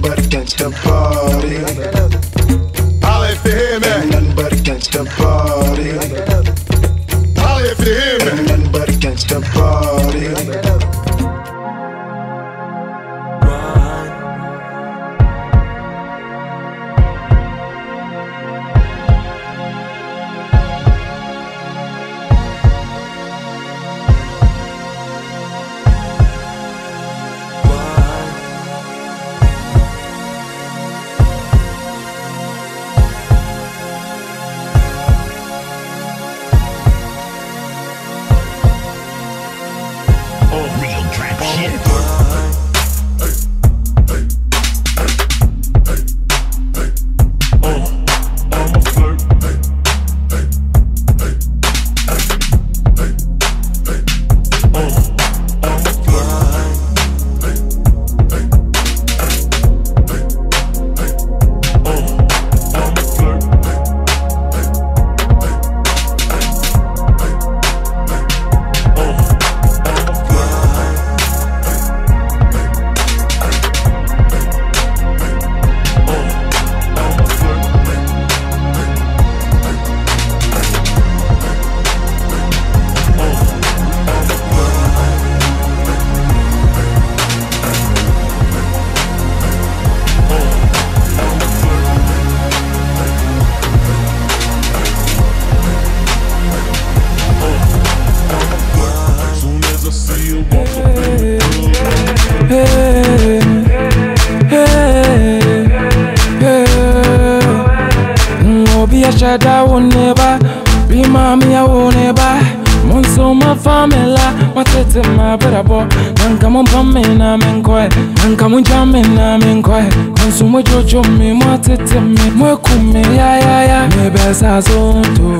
nothing but gangsta party. Holla me. Nothing but gangsta party. Holla me. Nothing but party. said I will never be mommy, I will never. Monso ma famela, ma tete ma brother boy. Nanka mon pamme na men kwe, nanka mon jamme na men kwe. Monso mo jojo me, ma tete me, mo kume ya ya ya. Me bes azonto,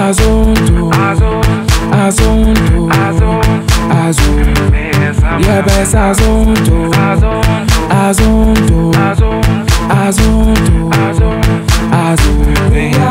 azonto, azonto, azonto. Yeah, bes azonto, azonto, azonto, azonto. caso, vem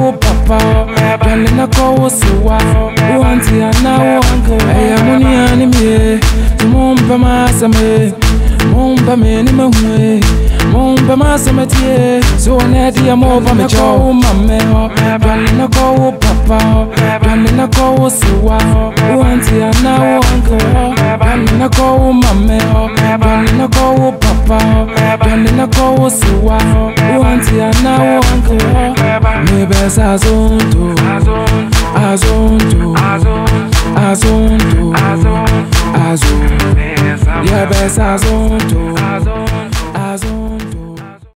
wo papa. Hɔ dwane na kɔ wo sewa hɔ wo anti ana wo hɔ ɛyɛ mo nua ne mie nti mompɛ ma asɛm e mompɛ me ne mahu e. Mompɛ ma asɛm atie sɛ wɔne adeɛ moba mekyɛ wo mame hɔ dwane na kɔ wo papa. Hɔ dwane na kɔ wo sewa hɔ wo anti ana wo hɔ dwane na kɔ wo mame hɔ dwane na kɔ wo papa. Hɔ dwane na kɔ wo sewa hɔ wo anti ana wo the best azonto. Azonto. Azonto. Azonto. Azonto. Azonto. Yeah, best I